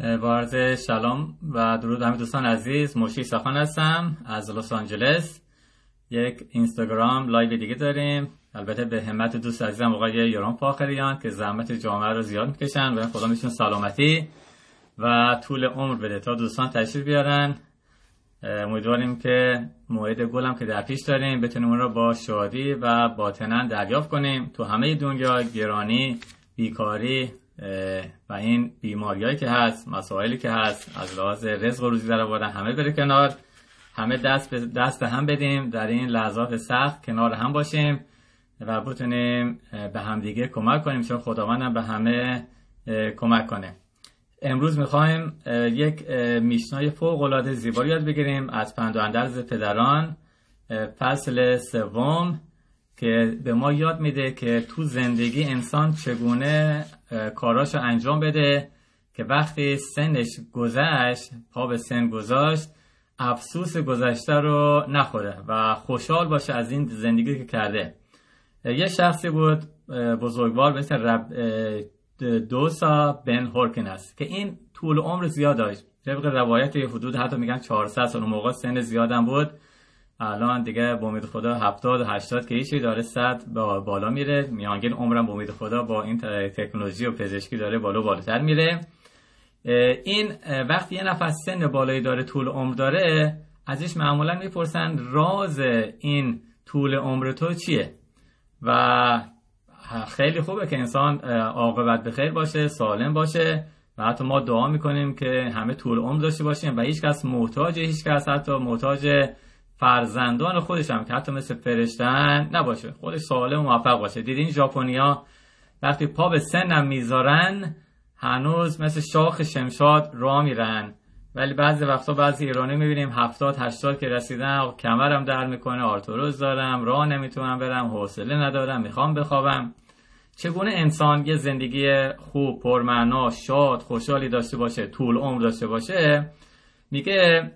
سلام و درود همه دوستان عزیز. مشی سخان هستم از لس آنجلس. یک اینستاگرام live دیگه داریم. البته به همت دوست عزیزم آقای یوران فاخریان که زحمت جامعه رو زیاد می‌کشن و خدا بهشون سلامتی و طول عمر بده تا دوستان تشریف بیارن. امیدواریم که موعد گلم که در پیش داریم بتونیم اون رو با شادی و باطنا دریافت کنیم. تو همه دنیا گرانی بیکاری و این بیماریایی که هست مسائلی که هست از لحاظ رزق و روزی در آوردن همه بره کنار. همه دست دست هم بدیم در این لحظات سخت کنار هم باشیم و بتونیم به همدیگه کمک کنیم چون خداوند به همه کمک کنه. امروز می‌خوایم یک میشنای فوق العاده زیبا یاد بگیریم از پند و اندرز پدران. فصل سوم که به ما یاد میده که تو زندگی انسان چگونه کاراشو انجام بده که وقتی سنش گذشت پا به سن گذاشت افسوس گذشته رو نخوره و خوشحال باشه از این زندگی که کرده. یه شخصی بود بزرگوار مثل رب دوسا بن هورکن است که این طول عمر زیاد داشت. طبق روایت حدود حتی میگن 400 سال موقع سن زیادم بود. الان دیگه با امید خدا 70 و 80 که هیچی داره 100 با بالا میره. میانگین عمرم با امید خدا با این تکنولوژی و پزشکی داره بالا بالاتر میره. این وقتی یه نفر سن بالایی داره طول عمر داره ازش معمولا می‌پرسن راز این طول عمر تو چیه؟ و خیلی خوبه که انسان عاقبت به خیر باشه سالم باشه و حتی ما دعا می‌کنیم که همه طول عمر داشته باشیم و هیچ کس محتاج هیچ کس حتی محتاج فرزندان خودش هم که حتی مثل فرشتن نباشه. خودش سالم و موفق باشه. دیدین ژاپنیا وقتی پا به سنم می‌ذارن هنوز مثل شاخ شمشاد را میرن. ولی بعضی وقتا بعضی ایرانی می‌بینیم هفتاد هشتاد که رسیدن کمرم در می‌کنه آرتروز دارم راه نمی‌تونم برم حوصله ندارم می‌خوام بخوابم. چگونه انسان یه زندگی خوب پرمعنا شاد خوشحالی داشته باشه طول عمر داشته باشه؟ میگه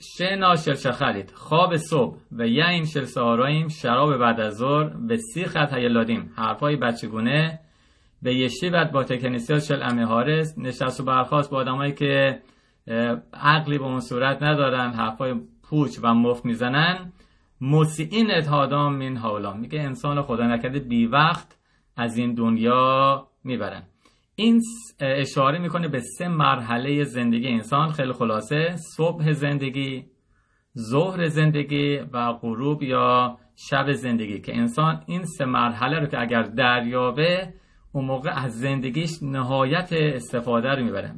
شنا شل خواب صبح و این شل سهاراییم شراب بعد از ظهر به سی خط هیلادیم حرفای بچگونه. به یشی بعد با تکنیسیات شل امه هارس نشست و برخواست با آدمایی که عقلی به اون صورت ندارن حرفای پوچ و مفت می‌زنن. مسیعین اتهادام من حالا میگه انسان خدا نکرده بی وقت از این دنیا می‌برن. این اشاره می‌کنه به سه مرحله زندگی انسان. خیلی خلاصه. صبح زندگی ظهر زندگی و غروب یا شب زندگی. که انسان این سه مرحله رو که اگر دریابه اون موقع از زندگیش نهایت استفاده رو می‌بره.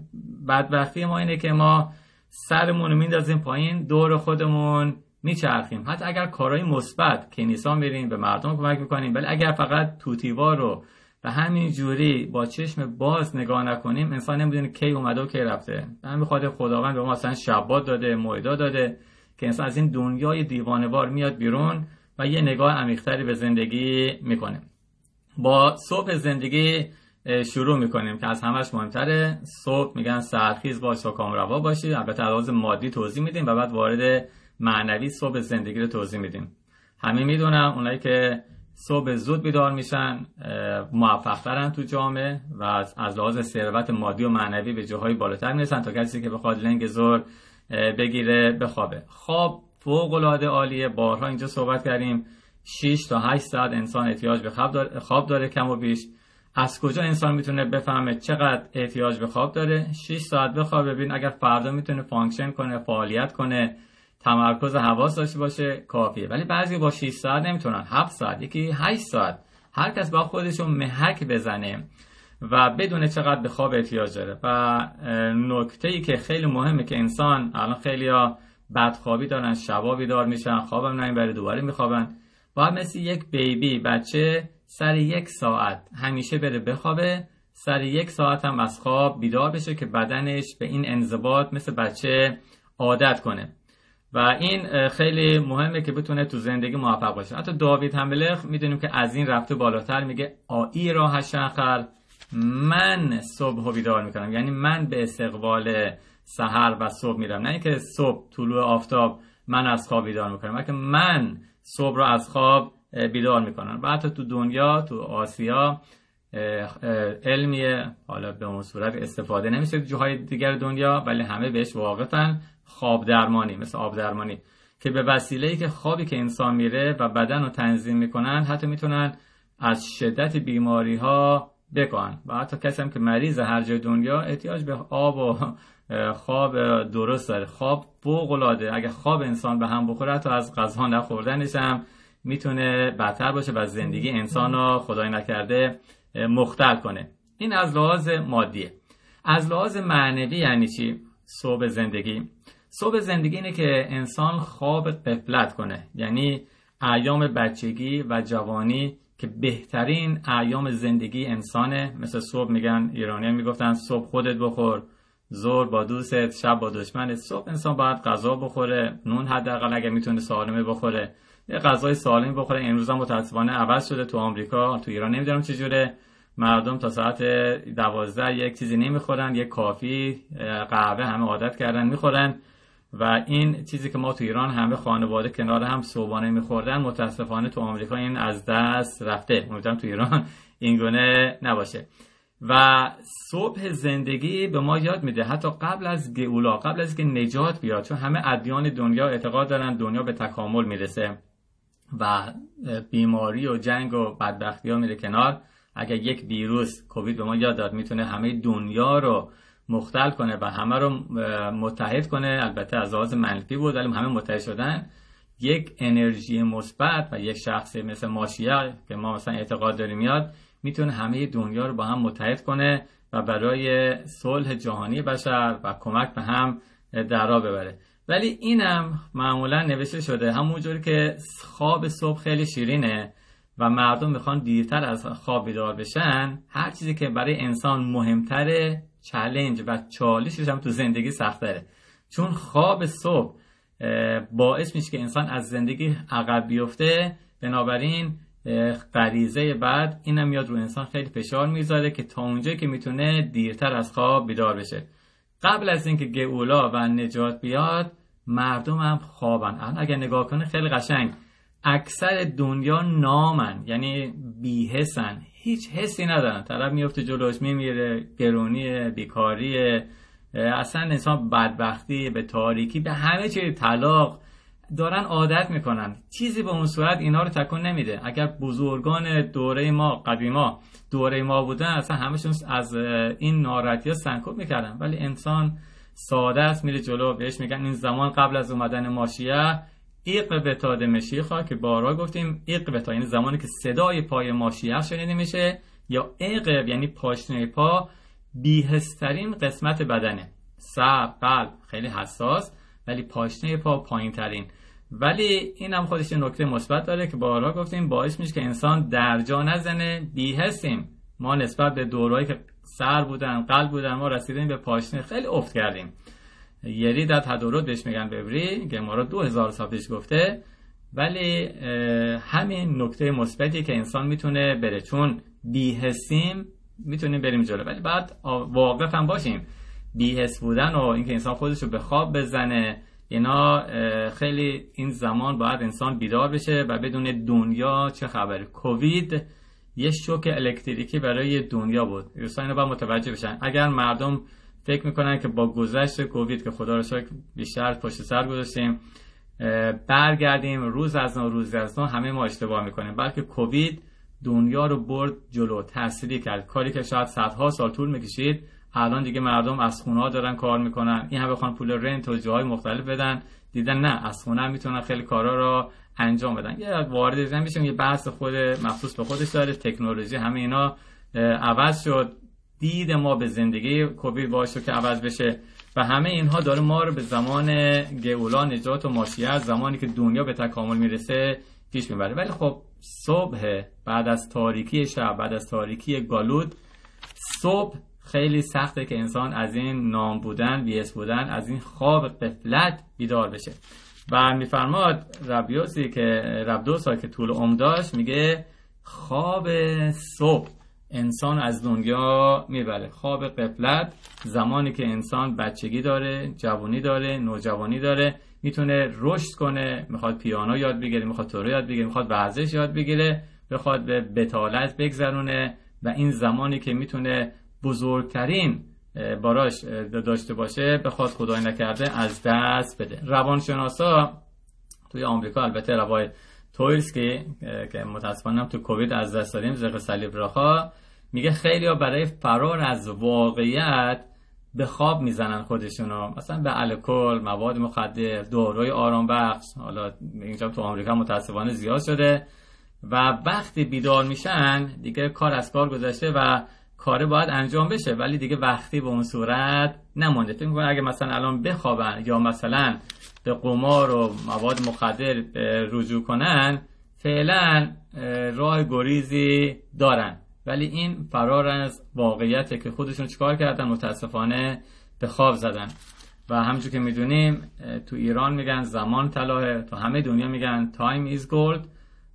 بدبختی ما اینه که ما سرمون رو میندازیم پایین دور خودمون میچرخیم. حتی اگر کارهای مثبت کنیسا میریم به مردم کمک می‌کنیم ولی اگر فقط توتیوار رو و همین جوری با چشم باز نگاه نکنیم انسان نمی‌دونه کی اومده و کی رفته. همین خاطر خداوند به ما اصلا شبات داده موعدا داده که انسان از این دنیای دیوانوار میاد بیرون و یه نگاه عمیقتری به زندگی می‌کنه. با صبح زندگی شروع می‌کنیم که از همش مهمتره. صبح میگن سرخیز باش و کامروا باشی. البته علاوه مادی توضیح میدیم و بعد وارد معنوی صبح زندگی رو توضیح میدیم. همه می‌دونن اونایی که صبح زود بیدار میشن موفقترن تو جامعه و از لحاظ ثروت مادی و معنوی به جاهای بالاتر می‌رسن تا کسی که بخواد لنگ ظهر بگیره بخوابه. خواب فوق العاده عالیه. بارها اینجا صحبت کردیم. 6 تا 8 ساعت انسان احتیاج به خواب داره, خواب داره کم و بیش. از کجا انسان می‌تونه بفهمه چقدر احتیاج به خواب داره؟ 6 ساعت بخواب. ببین اگر فردا می‌تونه function کنه فعالیت کنه تمرکز حواس داشته باشه کافیه. ولی بعضی با 6 ساعت نمی‌تونن. 7 ساعت یکی 8 ساعت. هر کس با خودش محک بزنه و بدون چقدر به خواب احتیاج داره. و نکته ای که خیلی مهمه که انسان الان خیلی ها بدخوابی دارن شبا بیدار میشن خوابم نمی‌بره دوباره میخوابن. باید مثل یک بیبی بچه سر یک ساعت همیشه بره بخوابه سر یک ساعت هم از خواب بیدار بشه که بدنش به این انضباط مثل بچه عادت کنه. و این خیلی مهمه که بتونه تو زندگی موفق باشه. حتی داوید هملخ می‌دونیم که از این رفته بالاتر میگه آئی را هشنخل من صبح و بیدار می‌کنم. یعنی من به استقبال سحر و صبح میرم. نه اینکه صبح طلوع آفتاب من از خواب بیدار می‌کنم بلکه من صبح رو از خواب بیدار می‌کنن و حتی تو دنیا تو آسیا علمیه حالا به اون صورت استفاده نمیشه جاهای دیگر دنیا ولی همه بهش واقفن. خواب درمانی مثل آب درمانی که به وسیله ای که خوابی که انسان میره و بدن رو تنظیم می‌کنن حتی می‌تونن از شدت بیماری ها بکن. و حتی کسی هم که مریض هر جای دنیا احتیاج به آب و خواب درست داره. خواب فوق العاده اگه خواب انسان به هم بخوره حتی از غذا نخوردنش هم می‌تونه بدتر باشه و زندگی انسان رو خدای نکرده مختل کنه. این از لحاظ مادیه. از لحاظ معنوی یعنی چی؟ صبح زندگی. صبح زندگی اینه که انسان خواب قفلت کنه. یعنی ایام بچگی و جوانی که بهترین ایام زندگی انسانه. مثل صبح میگن ایرانی می‌گفتن صبح خودت بخور زور با دوستت شب با دشمنت. صبح انسان باید غذا بخوره نون حداقل اگه می‌تونه سالمه بخوره. یه غذای سالم بخوره. امروز هم متاسفانه عوض شده تو آمریکا تو ایران نمی‌دونم چجوره مردم تا ساعت دوازده یک چیزی نمی‌خورن یک کافی قهوه همه عادت کردن می‌خورن. و این چیزی که ما تو ایران همه خانواده کنار هم صبحانه میخوردن متاسفانه تو آمریکا این از دست رفته. امیدوارم تو ایران این گونه نباشه. و صبح زندگی به ما یاد میده. حتی قبل از گئولا قبل از که نجات بیاد چون همه ادیان دنیا اعتقاد دارن دنیا به تکامل می‌رسه و بیماری و جنگ و بدبختی ها میره کنار. اگر یک ویروس کووید به ما یاد داد می‌تونه همه دنیا رو مختل کنه و همه رو متحد کنه. البته از لحاظ منفی بود ولی همه متحد شدن. یک انرژی مثبت و یک شخصی مثل ماشیه که ما مثلا اعتقاد داریم میاد می‌تونه همه دنیا رو با هم متحد کنه و برای صلح جهانی بشر و کمک به هم درا ببره. ولی اینم معمولا نوشته شده. همونجوری که خواب صبح خیلی شیرینه. و مردم می‌خوان دیرتر از خواب بیدار بشن هر چیزی که برای انسان مهمتره چلنج و چالشش هم تو زندگی سختره. چون خواب صبح باعث میشه که انسان از زندگی عقب بیفته بنابراین غریزه بعد اینم میاد رو انسان خیلی فشار می‌ذاره که تا اونجایی که می‌تونه دیرتر از خواب بیدار بشه. قبل از اینکه گئولا و نجات بیاد مردم هم خوابن. اگر نگاه کنه خیلی قشنگ. اکثر دنیا نامن یعنی بیهسن هیچ حسی ندارن. طرف میفته جلوش میمیره گرونی بیکاری اصلا انسان بدبختی به تاریکی به همه چیز طلاق. دارن عادت می‌کنن. چیزی به اون صورت اینا رو تکون نمیده. اگر بزرگان دوره ما قدیما دوره ما بودن اصلا همشون از این ناراحتی ها سنکوب می‌کردن. ولی انسان ساده است میره جلو بهش میگن این زمان قبل از اومدن ماشیه. ایق مشیخا که بارا گفتیم ایق یعنی زمانی که صدای پای ماشیه شنیده میشه یا ایق یعنی پاشنه پا بیهسترین قسمت بدنه. سر قلب خیلی حساس ولی پاشنه پا پایین ترین ولی این هم خودش نکته مثبت داره که بارها گفتیم باعث میشه که انسان درجا نزنه بیهستیم. ما نسبت به دورایی که سر بودن قلب بودن ما رسیدیم به پاشنه خیلی افت کردیم. یری در تدارت بهش میگن ببری که ما رو دو هزار سال پیش گفته. ولی همین نکته مثبتی که انسان می‌تونه بره چون بیهستیم می‌تونیم بریم جلو. ولی بعد واقف هم باشیم. بیهست بودن و اینکه انسان خودش رو به خواب بزنه اینا خیلی این زمان باید انسان بیدار بشه و بدون دنیا چه خبره کووید یه شوک الکتریکی برای دنیا بود. دوستان اینو باید متوجه بشن. اگر مردم فکر می‌کنن که با گذشت کووید که خدا رو شکر بیشتر پشت سر گذاشتیم برگردیم روز از نو روز از نو همه ما اشتباه می‌کنیم. بلکه کووید دنیا رو برد جلو تحصیلی کرد. کاری که شاید صدها سال طول می‌کشید الان دیگه مردم از خونه دارن کار می‌کنن. این هم بخوان پول رنت و جاهای مختلف بدن. دیدن نه از خونه می‌تونن خیلی کارا رو انجام بدن. یه وارد میشیم یه بحث خود مخصوص به خودش داره. تکنولوژی همه اینا عوض شد. دید ما به زندگی کووید باعث که عوض بشه و همه اینها داره ما رو به زمان گئولا نجات و ماشیه زمانی که دنیا به تکامل می‌رسه پیش می‌بره. ولی خب صبح بعد از تاریکی شب بعد از تاریکی گالود صبح خیلی سخته که انسان از این نام بودن بیس بودن از این خواب قفلت بیدار بشه. و میفرماد ربیوسی که ربدوسا که طول عمر داشت میگه خواب صبح. انسان از دنیا می‌بره. خواب قفلت زمانی که انسان بچگی داره جوانی داره نوجوانی داره می‌تونه رشد کنه می‌خواد پیانو یاد بگیره می‌خواد تورو یاد بگیره می‌خواد ورزش یاد بگیره بخواد به بتالت بگذرونه و این زمانی که می‌تونه بزرگترین باراش داشته باشه بخواد خدای نکرده از دست بده. روانشناسا توی آمریکا البته روای تویلز که که متاسفانه تو کووید از دست دادیم زرق صلیب راخا میگه خیلی ها برای فرار از واقعیت به خواب می‌زنن خودشونو. مثلا به الکل مواد مخدر داروی آرام بخش حالا اینجا تو آمریکا متاسفانه زیاد شده و وقتی بیدار میشن دیگه کار از کار گذشته و کاره باید انجام بشه ولی دیگه وقتی به اون صورت نمونده فکر اگه مثلا الان بخوابن یا مثلا به قمار و مواد مخدر رجوع کنن فعلا راه گریزی دارن. ولی این فرار از واقعیته که خودشون چیکار کردن؟ متاسفانه به خواب زدن. و همونجور که می‌دونیم تو ایران میگن زمان طلاه تو همه دنیا میگن time is gold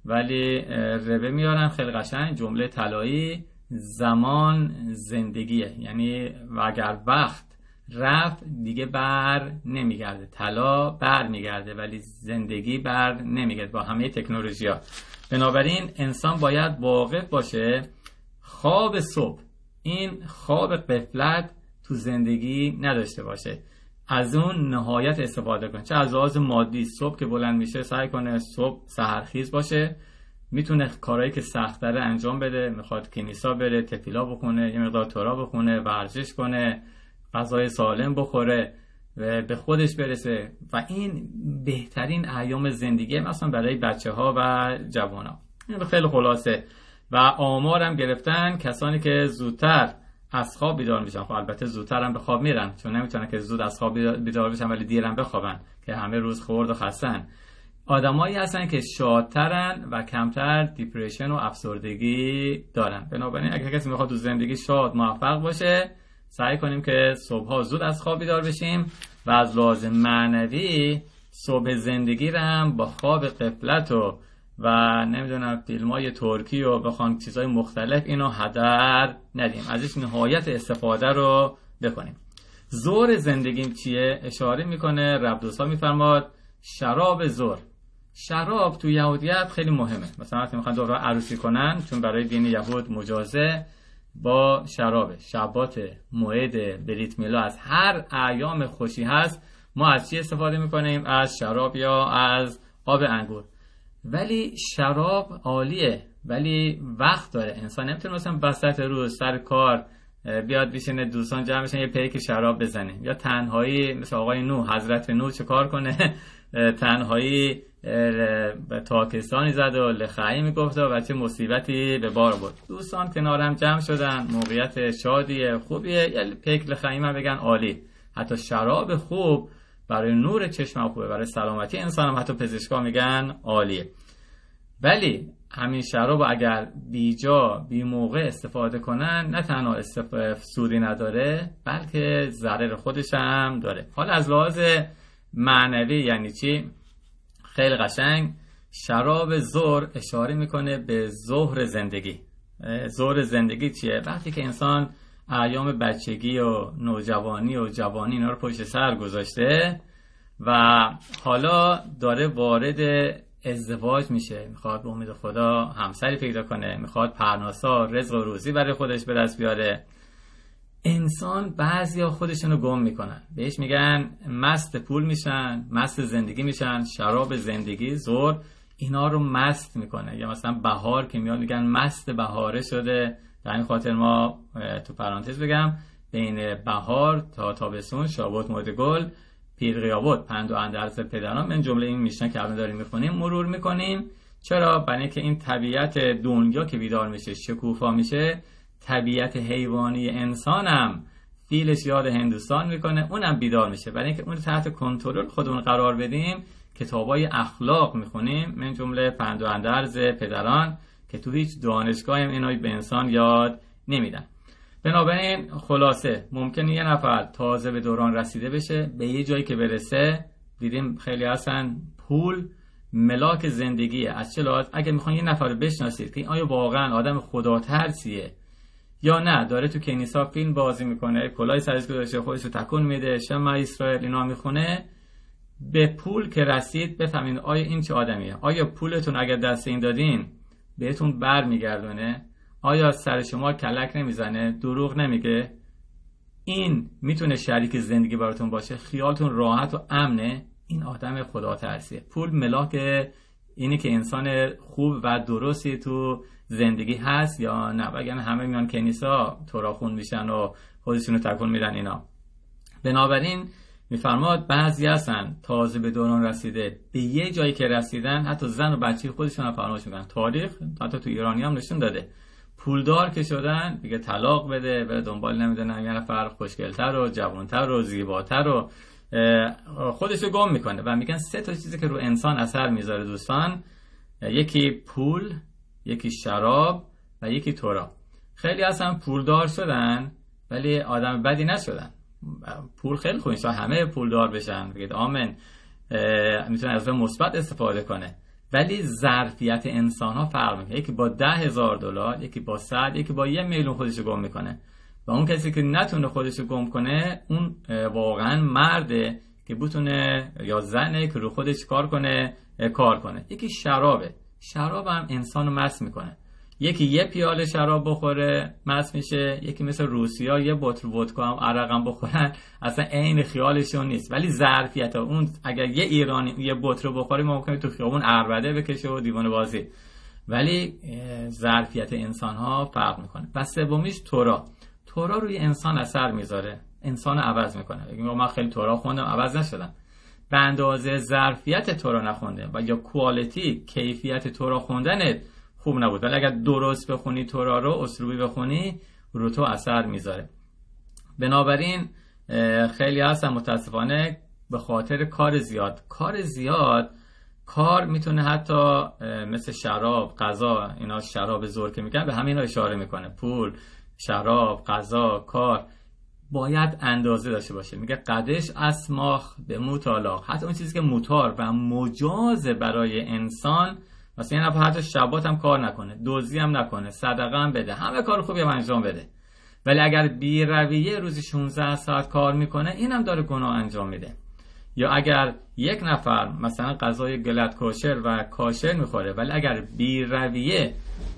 ولی ربه میارن خیلی قشنگ جمله طلایی زمان زندگیه. یعنی و اگر وقت رفت دیگه بر نمیگرده. طلا بر میگرده ولی زندگی بر نمیگرده با همه تکنولوژی ها بنابراین انسان باید واقف باشه. خواب صبح. این خواب قفلت تو زندگی نداشته باشه. از اون نهایت استفاده کنه چه از لحاظ مادی صبح که بلند میشه سعی کنه صبح سهرخیز باشه. می‌تونه کارهایی که سخت داره انجام بده. می‌خواد کنیسا بره تفیلا بخونه یه مقدار تورا بخونه ورزش کنه. غذای سالم بخوره و به خودش برسه و این بهترین ایام زندگی مثلا برای بچه ها و جوان ها خیلی خلاصه. و آمار هم گرفتن کسانی که زودتر از خواب بیدار میشن. خب البته زودتر هم به خواب میرن چون نمی‌تونن که زود از خواب بیدار بشن ولی دیرم بخوابن که همه روز خورد و خستن. آدمایی هستن که شادترن و کمتر دیپریشن و افسردگی دارن. بنابراین اگر کسی می‌خواد تو زندگی شاد موفق باشه سعی کنیم که صبح زود از خواب بیدار بشیم و از لازم معنوی صبح زندگی رو هم با خواب قفلت و و نمی‌دونم فیلم های ترکی و بخوان چیزهای مختلف اینو هدر ندیم. ازش نهایت استفاده رو بکنیم. زور زندگیم چیه؟ اشاره می‌کنه ربدوسا میفرماد شراب زور. شراب تو یهودیت خیلی مهمه. مثلا وقتی می‌خوان دورا عروسی کنن چون برای دین یهود مجازه با شراب شبات موعد بریت میلا از هر ایام خوشی هست ما از چی استفاده می‌کنیم؟ از شراب یا از آب انگور. ولی شراب عالیه ولی وقت داره. انسان نمی‌تونه مثلا وسط روز سر کار بیاد بشینه دوستان جمع بشن یه پیک شراب بزنه. یا تنهایی مثل آقای نو حضرت نو چه کار کنه؟ تنهایی تاکستانی زد و لخعی می‌گفت و چه مصیبتی به بار بود دوستان کنارم جمع شدن موقعیت شادی خوبیه. یا پیک لخعی من بگن عالی. حتی شراب خوب برای نور چشم خوبه برای سلامتی انسان هم حتی پزشکا میگن عالیه. ولی همین شراب اگر بیجا بی موقع استفاده کنن نه تنها استف... سودی نداره بلکه ضرر خودش هم داره. حالا از لحاظ معنوی یعنی چی؟ خیلی قشنگ. شراب زور اشاره می‌کنه به ظهر زندگی. ظهر زندگی چیه؟ وقتی که انسان ایام بچگی و نوجوانی و جوانی اینا رو پشت سر گذاشته و حالا داره وارد ازدواج میشه. می‌خواد به امید خدا همسری پیدا کنه می‌خواد پرناسا رزق و روزی برای خودش به دست بیاره. انسان بعضیا خودشونو گم می‌کنن. بهش میگن مست پول میشن مست زندگی میشن شراب زندگی زور. اینا رو مست می‌کنه. یا مثلا بهار که میاد میگن مست بهاره شده. در این خاطر ما تو پرانتز بگم بین بهار تا تابستون شابوت مورد گل پیر قیابوت پند و اندرز پدران. من جمله این میشنه که الان داریم می‌خونیم مرور می‌کنیم. چرا؟ برای اینکه این طبیعت دنیا که بیدار میشه شکوفا میشه طبیعت حیوانی انسانم. فیلش یاد هندوستان می‌کنه اونم بیدار میشه. برای اینکه اون تحت کنترل خودمون قرار بدیم کتابای اخلاق می‌خونیم. من جمله پند و اندرز پدران که تو هیچ دانشگاه هم اینو به انسان یاد نمیدن. بنابراین خلاصه ممکنه یه نفر تازه به دوران رسیده بشه به یه جایی که برسه دیدیم خیلی هستن پول ملاک زندگیه. از چه اگه می‌خوان یه نفر رو بشناسید که آیا واقعا آدم خدا ترسیه یا نه داره تو کنیسا فیلم بازی می‌کنه. کلاه سرش گذاشته خودش رو تکون میده شما اسرائیل اینا می‌خونه. به پول که رسید بفهمید آیا این چه آدمیه؟ آیا پولتون اگر دست این دادین بهتون بر میگردونه آیا سر شما کلک نمی‌زنه؟ دروغ نمیگه؟ این می‌تونه شریک زندگی براتون باشه؟ خیالتون راحت و امنه؟ این آدم خدا ترسیه پول ملاک اینی که انسان خوب و درستی تو زندگی هست یا نه؟ وگرنه همه میان کنیسا تراخون میشن و خودشونو تکون میدن اینا. بنابراین میفرماد بعضی هستن تازه به دوران رسیده. به یه جایی که رسیدن حتی زن و بچه خودشون فراموش می‌کنن. تاریخ حتی تو ایرانی هم نشون داده. پولدار که شدن دیگه طلاق بده بره دنبال نمی‌دونن یه نفر خوشگلتر و جوانتر و زیباتر و خودش رو گم می‌کنه و میگن سه تا چیزی که رو انسان اثر می‌ذاره دوستان یکی پول یکی شراب و یکی تورا خیلی اصلا پولدار شدن ولی آدم بدی نشدن. پول خیلی خوب همه پولدار بشن. بگید آمن می‌تونه از مثبت استفاده کنه. ولی ظرفیت انسان ها فرق می‌کنه. یکی با ده هزار دلار یکی با صد یکی با یه میلیون خودش گم می‌کنه. و اون کسی که نتونه خودش گم کنه اون واقعا مرده که بتونه یا زنه که رو خودش کار کنه کار کنه. یکی شرابه. شراب هم انسان رو مست می‌کنه. یکی یه پیاله شراب بخوره مست میشه. یکی مثل روسیا یه بطر ودکا هم عرقم بخورن. اصلا عین خیالشون نیست. ولی ظرفیت اون اگر یه ایرانی یه بطر بخوره ممکنه تو خیابون اربده بکشه و دیوانه بازی. ولی ظرفیت انسان ها فرق می‌کنه. و سومیش تورا. تورا روی انسان اثر می‌ذاره. انسان عوض می‌کنه. من خیلی تورا خوندم عوض نشدم. به اندازه ظرفیت تورا نخونده و یا کوالیتی کیفیت تورا خوندنت خوب نبود. ولی اگر درست بخونی تورا رو اسلوبی بخونی رو تو اثر می‌ذاره. بنابراین خیلی هستن متاسفانه به خاطر کار زیاد. کار زیاد کار می‌تونه حتی مثل شراب غذا اینا شراب زور که میگن به همین اشاره می‌کنه. پول شراب غذا کار باید اندازه داشته باشه. میگه قدش اسماخ به موتالاق حتی اون چیزی که موتار و مجاز برای انسان مثلا یه نفر حتی شبات هم کار نکنه دوزی هم نکنه صدقه هم بده همه کار خوبی هم انجام بده. ولی اگر بی رویه روزی 16 ساعت کار می‌کنه اینم داره گناه انجام میده. یا اگر یک نفر مثلا غذای گلت کاشر و کاشر می‌خوره ولی اگر بی رویه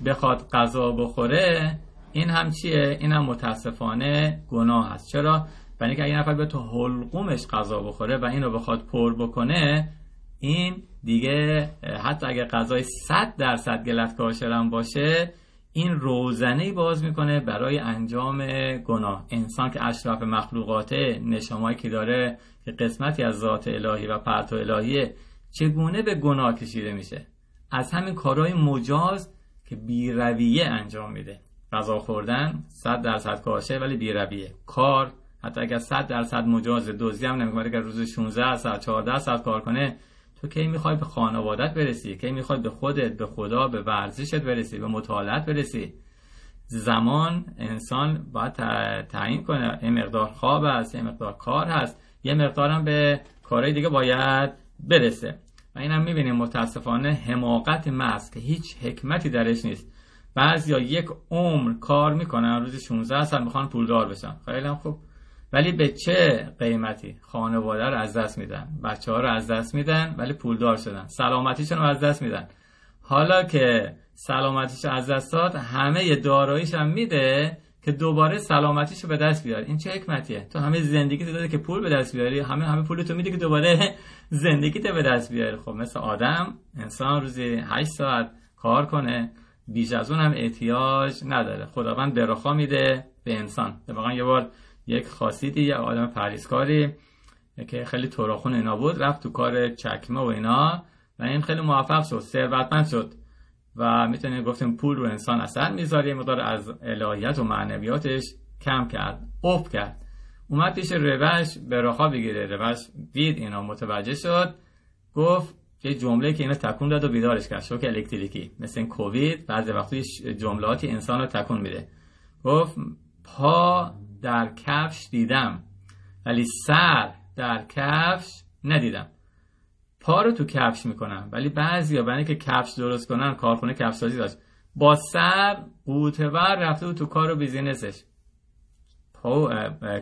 بخواد غذا بخوره این هم چیه؟ این هم متاسفانه گناه هست چرا؟ برای اینکه اگه نفر به تو حلقومش غذا بخوره و اینو بخواد پر بکنه این دیگه حتی اگه غذای 100 درصد گلت کاشرم باشه این روزنه باز می‌کنه برای انجام گناه. انسان که اشرف مخلوقاته نشامایی که داره که قسمتی از ذات الهی و پرتو الهیه چگونه به گناه کشیده میشه. از همین کارهای مجاز که بیرویه انجام میده. غذا خوردن 100 درصد کاشه ولی بیرویه. کار حتی اگر 100 درصد مجاز دوزی هم نمی‌کنه اگر روز 16 ساعت 14 ساعت کار کنه تو کی می‌خوای به خانوادت برسی؟ کی می‌خوای به خودت به خدا به ورزشت برسی به مطالعت برسی؟ زمان انسان باید تعیین کنه. یه مقدار خواب هست یه مقدار کار هست یه مقدارم به کارهای دیگه باید برسه. و اینم می‌بینیم متاسفانه حماقت محض که هیچ حکمتی درش نیست. بعضیا یک عمر کار می‌کنن روزی 16 سال می‌خوان پولدار بشن. خیلی خوب. ولی به چه قیمتی؟ خانواده رو از دست میدن. بچه ها رو از دست میدن ولی پولدار شدن. سلامتیشون رو از دست میدن. حالا که سلامتیش از دست داد همه داراییش هم میده که دوباره سلامتیش رو به دست بیاره این چه حکمتیه؟ تو همه زندگی داده که پول به دست بیاری همه همه پول تو میده که دوباره زندگی به دست بیاری. خب مثل آدم انسان روزی 8 ساعت کار کنه. بیش از اون هم احتیاج نداره. خداوند برخا میده به انسان. واقعا یه بار یک خاصیتی یه آدم پریسکاری که خیلی تراخون اینا بود رفت تو کار چکمه و اینا و این خیلی موفق شد ثروتمند شد و می‌تونیم گفتیم پول رو انسان اثر می‌ذاره مقدار از الهیت و معنویاتش کم کرد اوف کرد. اومد پیش روش به رخا بگیره. روش دید اینا متوجه شد گفت یه جمله که اینو تکون داد و بیدارش کرد. شوک الکتریکی. مثل کووید بعضی وقتی جملاتی انسان رو تکون میده. گفت پا در کفش دیدم ولی سر در کفش ندیدم. پا رو تو کفش می‌کنم ولی بعضیا برای که کفش درست کنن کارخونه کفش سازی داشت. با سر قوتور رفته و تو کار و بیزینسش. پا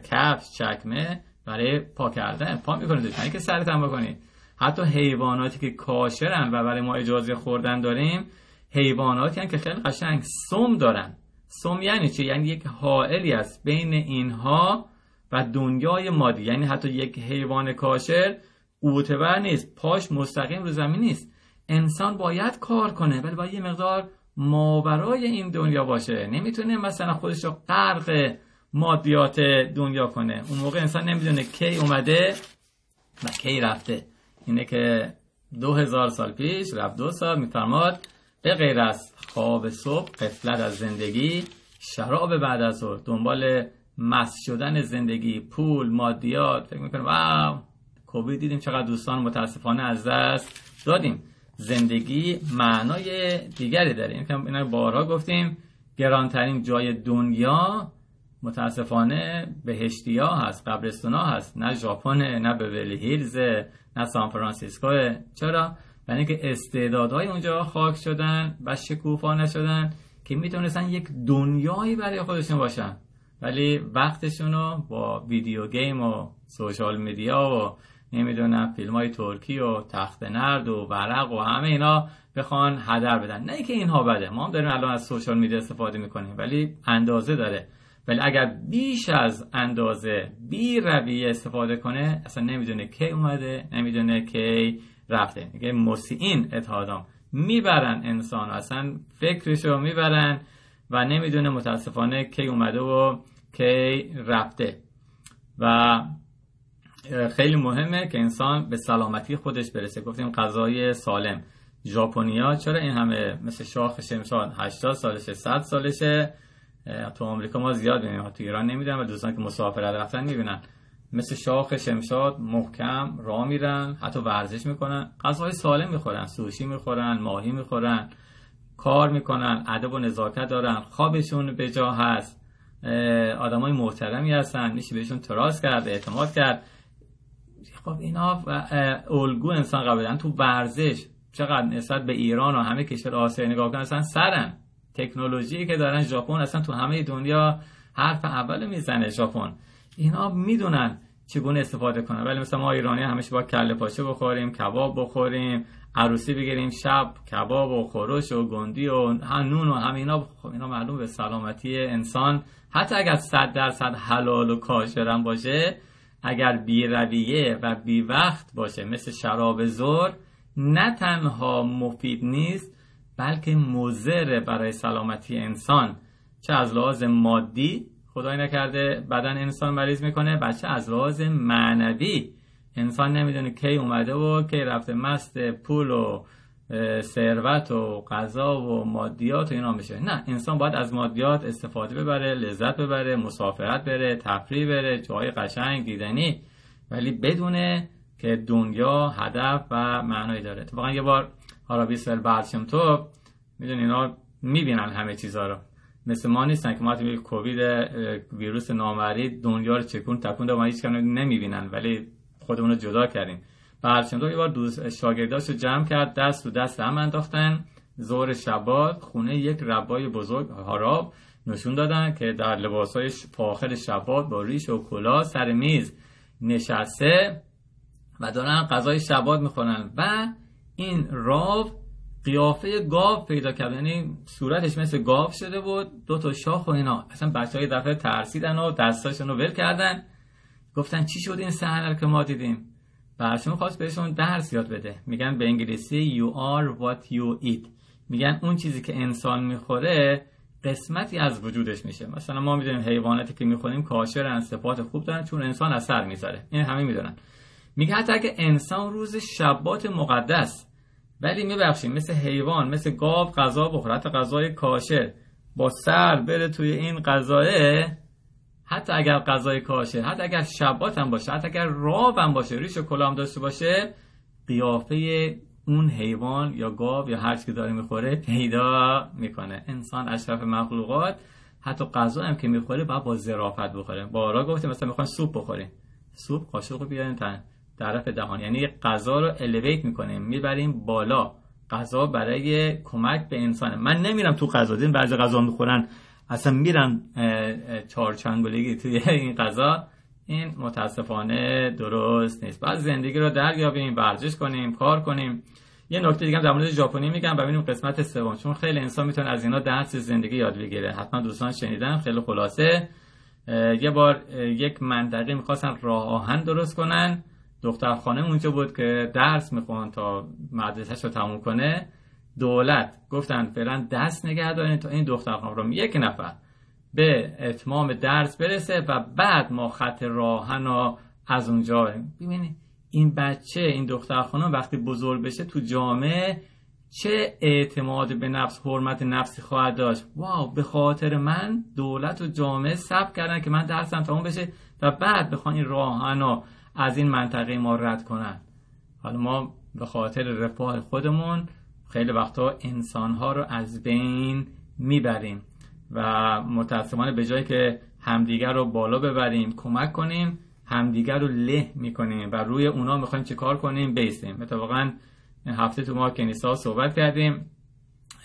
کفش چکمه برای پا کردن. پا می‌کنه دوست که سرت هم بکنی. حتی حیواناتی که کاشرن و برای ما اجازه خوردن داریم حیواناتی که خیلی قشنگ سم دارن. سم یعنی چی؟ یعنی یک حائلی است بین اینها و دنیای مادی یعنی حتی یک حیوان کاشر قوتور نیست پاش مستقیم رو زمین نیست. انسان باید کار کنه ولی باید یه مقدار ماورای این دنیا باشه. نمی‌تونه مثلا خودش رو غرق مادیات دنیا کنه. اون موقع انسان نمی‌دونه کی اومده و کی رفته. اینه که دو هزار سال پیش رفت دو سال میفرماد به غیر از خواب صبح قفلت از زندگی شراب بعد از ظهر دنبال مست شدن زندگی پول مادیات فکر می‌کنم واو کووید دیدیم چقدر دوستان متاسفانه از دست دادیم. زندگی معنای دیگری داره. این اینا بارها گفتیم گرانترین جای دنیا متاسفانه بهشتی ها هست قبرستون ها هست. نه ژاپن نه Beverly Hills نه سان فرانسیسکو. چرا؟ یعنی که استعدادهای اونجا خاک شدن و شکوفا نشدن که می‌تونستن یک دنیایی برای خودشون باشن. ولی وقتشون رو با video game و social media و نمی‌دونم فیلم های ترکی و تخت نرد و ورق و همه اینا بخوان هدر بدن. نه که اینها بده. ما هم داریم الان از سوشال میدیا استفاده می‌کنیم ولی اندازه داره. ولی اگر بیش از اندازه بی رویه استفاده کنه اصلا نمی‌دونه کی اومده نمی‌دونه کی رفته. میگه مسیین اتحادام می‌برن انسان اصلا فکرشو می‌برن و نمی‌دونه متاسفانه کی اومده و کی رفته. و خیلی مهمه که انسان به سلامتی خودش برسه. گفتیم غذای سالم. ژاپنیا چرا این همه مثل شاخ شمشاد 80 سالشه 100 سالشه؟ تو آمریکا ما زیاد می‌بینیم تو ایران نمی‌دونم و دوستان که مسافرت رفتن می‌بینن. مثل شاخ شمشاد محکم راه میرن حتی ورزش می‌کنن. غذای سالم می‌خورن سوشی می‌خورن ماهی می‌خورن کار می‌کنن ادب و نزاکت دارن خوابشون به جا هست آدمای محترمی هستن میشه بهشون تراس کرد اعتماد کرد. خب اینا الگو انسان قبول تو ورزش. چقدر نسبت به ایران و همه کشور آسیا نگاه کنن اصلا سرن. تکنولوژی که دارن ژاپن اصلا تو همه دنیا حرف اول می‌زنه ژاپن. اینا می‌دونن چگونه استفاده کنن. ولی مثلا ما ایرانی همیشه با کله پاچه بخوریم کباب بخوریم عروسی بگیریم شب کباب و خورش و گندی و نون و همینا خب اینا معلوم به سلامتی انسان. حتی اگر صد درصد حلال و کاشرم باشه اگر بی رویه و بی وقت باشه مثل شراب زور نه تنها مفید نیست بلکه مضر برای سلامتی انسان. چه از لحاظ مادی خدای نکرده بدن انسان مریض می‌کنه بچه از لحاظ معنوی. انسان نمی‌دونه کی اومده و کی رفته مست پول و ثروت و غذا و مادیات و اینا میشه نه انسان باید از مادیات استفاده ببره لذت ببره مسافرت بره تفریح بره جای قشنگ دیدنی. ولی بدونه که دنیا هدف و معنایی داره. اتفاقا یه بار هارابی سر برچم تو می‌دونی اینا می‌بینن همه چیزها رو. مثل ما نیستن که ما توی کووید ویروس نامری دنیا رو چکون تکون و هیچ نمی‌بینن ولی خودمون رو جدا کردیم. برچندو یه بار دوست شاگرداش رو جمع کرد دست تو دست هم انداختن. زور شبات خونه یک ربای بزرگ هاراب نشون دادن که در لباس های فاخر شبات با ریش و کلا سر میز نشسته و دارن غذای شبات می‌خورن. و این راو قیافه گاو پیدا کرد. یعنی صورتش مثل گاو شده بود دو تا شاخ و اینا. اصلا بچه های دفعه ترسیدن و دستاشون رو ول کردن. گفتن چی شد این صحنه که ما دیدیم؟ برشون خواست بهشون درس یاد بده. میگن به انگلیسی you are what you eat. میگن اون چیزی که انسان می‌خوره قسمتی از وجودش میشه. مثلا ما می‌دونیم حیواناتی که می‌خوریم کاشر صفات خوب دارن چون انسان اثر می‌ذاره. این همه می‌دونن. میگه حتی اگه انسان روز شبات مقدس ولی میبخشیم مثل حیوان مثل گاو غذا بخوره حتی غذای کاشر با سر بره توی این غذاه حتی اگر غذای کاشه حتی اگر شبات هم باشه حتی اگر راب هم باشه ریش و کلام داشته باشه قیافه اون حیوان یا گاو یا هر که داره می‌خوره پیدا می‌کنه. انسان اشرف مخلوقات حتی غذا هم که می‌خوره باید با ظرافت بخوره. بارا گفتیم مثلا می‌خوان سوپ بخوریم. سوپ قاشق بیارین طرف دهان. یعنی غذا رو الیویت می‌کنیم می‌بریم بالا. غذا برای کمک به انسان من نمیرم تو غذا. دین بعضی غذا می‌خورن اصلا میرن چارچنگولگی توی این غذا. این متاسفانه درست نیست. بعد زندگی رو دریابیم ورزش کنیم کار کنیم. یه نکته دیگه در مورد ژاپنی میگم. ببینیم قسمت سوم. چون خیلی انسان می‌تونه از اینا درس زندگی یاد بگیره. حتما دوستان شنیدن خیلی خلاصه. یه بار یک منطقه می‌خواستن راه آهن درست کنن. دختر خانه اونجا بود که درس می‌خوان تا مدرسهش رو تموم کنه. دولت گفتن فعلا دست نگه دارین تا این دختر خانه رو. یک نفر به اتمام درس برسه و بعد ما خط راهن رو از اونجا ببینید این بچه این دختر خانم وقتی بزرگ بشه تو جامعه چه اعتماد به نفس حرمت نفسی خواهد داشت؟ واو به خاطر من دولت و جامعه ثبت کردن که من درسم تموم بشه و بعد بخوان این راهن از این منطقه ما رد کنن حالا ما به خاطر رفاه خودمون خیلی وقتا انسانها رو از بین می‌بریم و متاسفانه به جایی که همدیگر رو بالا ببریم کمک کنیم همدیگر رو له می‌کنیم و روی اونا می‌خوایم چه کار کنیم؟ بیستیم. اتفاقا هفته تو ما کنیسا صحبت کردیم.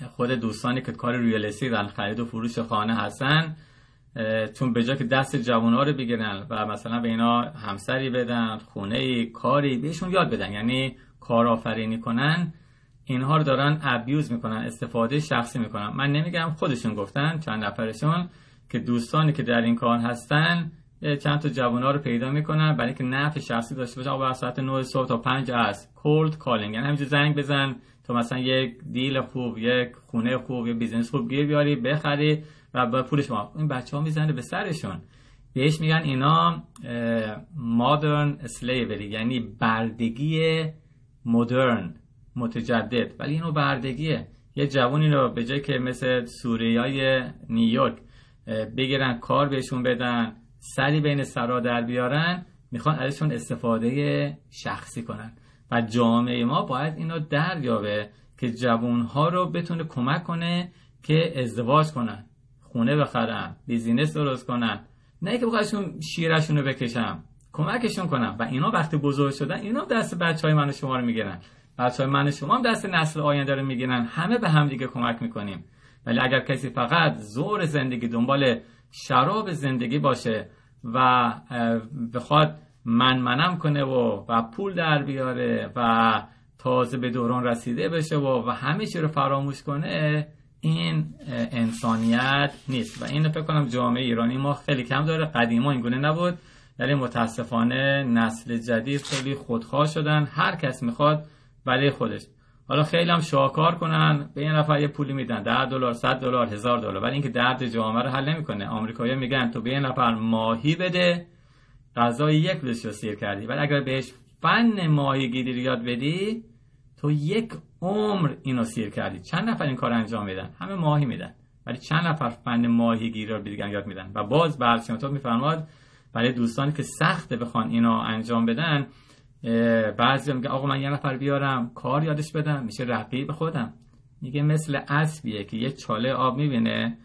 خود دوستانی که کار ریالسی در خرید و فروش خانه هستن. چون به جای که دست جوان ها رو بگیرن و مثلا به اینا همسری بدن خونه ای کاری بهشون یاد بدن. یعنی کارآفرینی کنن اینها رو دارن abuse می‌کنن استفاده شخصی می‌کنن. من نمیگم خودشون گفتن چند نفرشون که دوستانی که در این کار هستن چند تا جوونا رو پیدا می‌کنن برای اینکه نفع شخصی داشته باشه آقا ساعت 9 صبح تا 5 از cold calling. یعنی همینجور زنگ بزن. تا مثلا یک deal خوب یک خونه خوب یک business خوب گیر بیاری بخری و با پولش ما این بچه ها می‌زنه به سرشون. بهش میگن اینا مادرن اسلیوری یعنی بردگی مدرن متجدد. ولی اینو بردگیه. یه جوانی رو به جای که مثل سوریای نیویورک بگیرن کار بهشون بدن سری بین سرا در بیارن می‌خوان ازشون استفاده شخصی کنن. و جامعه ما باید اینو دریابه که جوانها رو بتونه کمک کنه که ازدواج کنن. خونه بخرن بیزینس درست کنن. نه که بخواهشون شیرشون رو بکشم کمکشون کنم. و اینا وقتی بزرگ شدن اینا دست بچه های من و شما رو می‌گیرن. بچه های من شما هم دست نسل آینده رو می‌گیرن. همه به هم دیگه کمک می‌کنیم. ولی اگر کسی فقط زور زندگی دنبال شراب زندگی باشه و بخواد من منم کنه و و پول در بیاره و تازه به دوران رسیده بشه و و همه رو فراموش کنه این انسانیت نیست. و این فکر کنم جامعه ایرانی ما خیلی کم داره قدیما این گونه نبود. ولی متاسفانه نسل جدید خیلی خودخواه شدن. هر کس می‌خواد برای خودش. حالا خیلی هم شاکار کنن به یه نفر یه پولی میدن 10 دلار 100 دلار هزار دلار. ولی اینکه درد جامعه رو حل نمی‌کنه. آمریکایی‌ها میگن تو به یه نفر ماهی بده غذای یک روزش رو سیر کردی. ولی اگر بهش فن ماهیگیری رو یاد بدی تو یک عمر اینو سیر کردی. چند نفر این کار انجام میدن؟ همه ماهی میدن. ولی چند نفر فن ماهیگیری رو دیگه یاد میدن؟ و باز تو میفرماد برای دوستانی که سخته بخوان اینو انجام بدن بعضی میگه آقا من یه نفر بیارم کار یادش بدم میشه رقیب خودم. میگه مثل اسبیه که یه چاله آب می‌بینه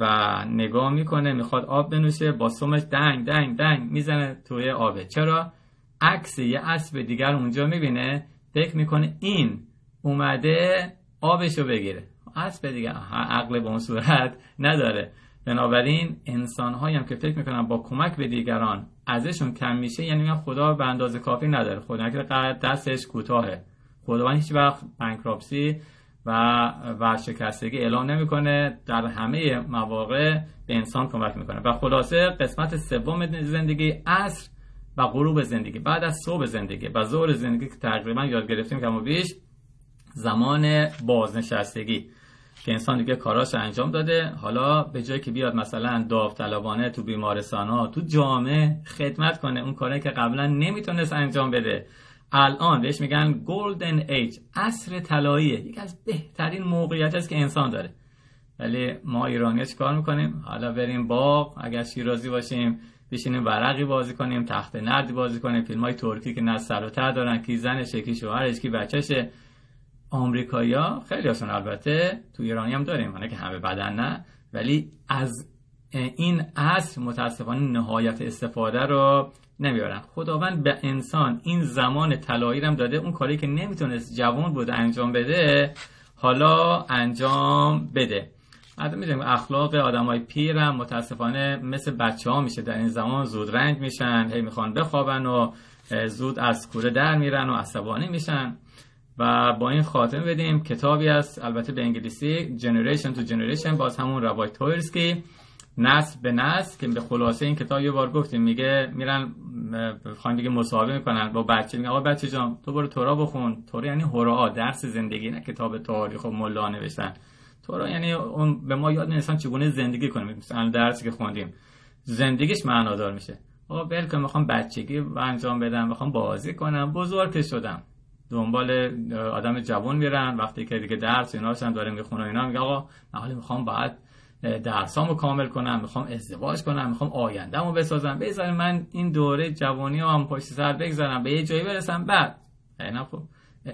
و نگاه می‌کنه می‌خواد آب بنوشه با سمش دنگ دنگ دنگ می‌زنه توی آبه چرا؟ عکس یه اسب دیگر اونجا می‌بینه فکر می‌کنه این اومده آبشو بگیره. اسب دیگه عقل به اون صورت نداره. بنابراین انسان هم که فکر می‌کنن با کمک به دیگران ازشون کم میشه یعنی میگن خدا به اندازه کافی نداره. خدا که دستش کوتاهه. خداوند هیچ وقت بانکراپسی و ورشکستگی اعلام نمی‌کنه. در همه مواقع به انسان کمک می‌کنه. و خلاصه قسمت سوم زندگی عصر و غروب زندگی. بعد از صبح زندگی و ظهر زندگی که تقریبا یاد گرفتیم کم و بیش زمان بازنشستگی که انسان دیگه کاراش انجام داده. حالا به جای که بیاد مثلا داوطلبانه تو بیمارستان ها تو جامعه خدمت کنه. اون کاری که قبلا نمی‌تونست انجام بده. الان بهش میگن گلدن ایج عصر طلاییه یکی از بهترین موقعیت است که انسان داره. ولی ما ایرانی کار می‌کنیم؟ حالا بریم باغ اگر شیرازی باشیم بشینیم ورقی بازی کنیم تخت نردی بازی کنیم. فیلم های ترکی که نه سر و دارن کی زنشه کی شوهرش کی بچهشه. آمریکایی‌ها خیلی هاشون البته تو ایرانی هم داریم که همه بدن نه. ولی از این اصل متاسفانه نهایت استفاده رو نمیارن خداوند به انسان این زمان طلایی هم داده اون کاری که نمی‌تونست جوان بوده انجام بده حالا انجام بده. حتی می‌دونیم اخلاق آدم های پیر هم متاسفانه مثل بچه ها میشه در این زمان زود رنگ میشن هی می‌خوان بخوابن و زود از کوره در میرن و عصبانی میشن. و با این خاتمه بدیم کتابی است البته به انگلیسی Generation to Generation باز همون روای تویرسکی نسل به نسل که به خلاصه این کتاب یه بار گفتیم میگه میرن خواهیم دیگه مصاحبه می‌کنن با بچه میگه آقا بچه جان تو برو تورا بخون. تورا یعنی هورا درس زندگی نه کتاب تاریخ و ملا نوشتن. تورا یعنی اون به ما یاد انسان چگونه زندگی کنه. مثلا درسی که خوندیم زندگیش معنادار میشه. آقا بلکه می‌خوام بچگی انجام بدم می‌خوام بازی کنم. بزرگ که شدم. دنبال آدم جوان میرن. وقتی که دیگه درس اینا هم داره می‌خونه اینا میگه آقا من می‌خوام بعد درسامو کامل کنم می‌خوام ازدواج کنم می‌خوام آیندهمو بسازم. بذارم من این دوره جوانی هم پشت سر بگذارم به یه جایی برسم بعد. اینا خب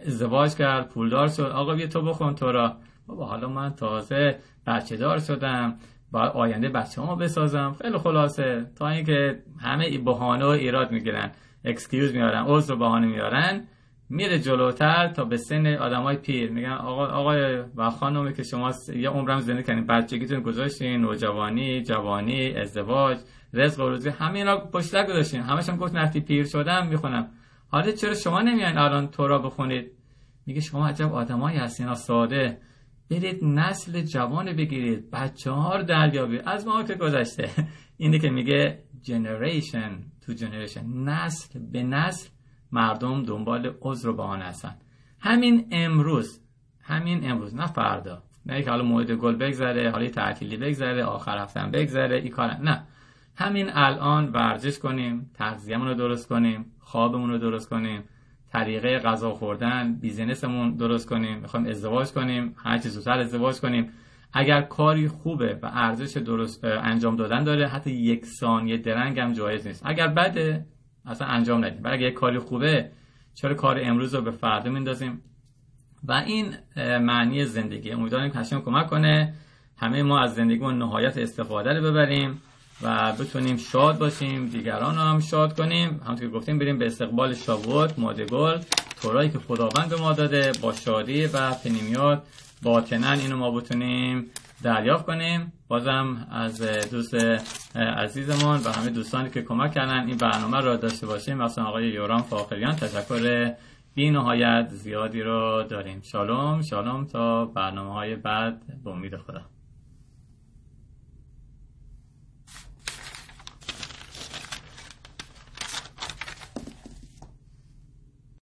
ازدواج کرد پولدار شد. آقا بیا تو بخون تو را. بابا حالا من تازه بچه دار شدم. باید آینده بچه‌مو بسازم. خیلی خلاصه. تا اینکه همه بهانه و ایراد می‌گیرن. excuse میارن. عذر بهانه میارن. میره جلوتر تا به سن آدمای پیر. میگن آقا آقای و خانومی که شما یه عمرم زندگی کردین بچگیتون گذاشتین نوجوانی جوانی ازدواج رزق و روزی همه اینا پشت گذاشتین. همشون گفت وقتی پیر شدم می‌خونم. حالا چرا شما نمیان الان تورا بخونید؟ میگه شما عجب آدمایی هستین ساده. برید نسل جوان بگیرید. بچه ها رو دریابید. از ما که گذشته. اینه که میگه generation to generation. نسل به نسل مردم دنبال عذر و بهانه هستن. همین امروز همین امروز نه فردا. نه که حالا موعد گل بگذره حالا تعطیلی بگذره آخر هفتم بگذره این کار نه. همین الان ورزش کنیم تغذیه‌مون رو درست کنیم خوابمون رو درست کنیم طریقه غذا خوردن بیزینسمون درست کنیم می‌خوایم ازدواج کنیم هر چیز زودتر ازدواج کنیم. اگر کاری خوبه و ارزش درست انجام دادن داره حتی یک ثانیه درنگ هم جایز نیست. اگر بده اصلا انجام ندیم. ولی اگه کاری خوبه چرا کار امروز رو به فردا میندازیم؟ و این معنی زندگی. امیدواریم که کمک کنه. همه ما از زندگیمون نهایت استفاده رو ببریم و بتونیم شاد باشیم. دیگران رو هم شاد کنیم. همونطور که گفتیم بریم به استقبال شاوت مادگل تورایی که خداوند به ما داده با شادی و پنیمیات باطنا اینو ما بتونیم دریافت کنیم. بازم از دوست عزیزمون و همه دوستانی که کمک کردن این برنامه را داشته باشیم. مثلا آقای یوران فاخریان تشکر بی نهایت زیادی رو داریم. شالوم شالوم تا برنامه های بعد. به امید خدا.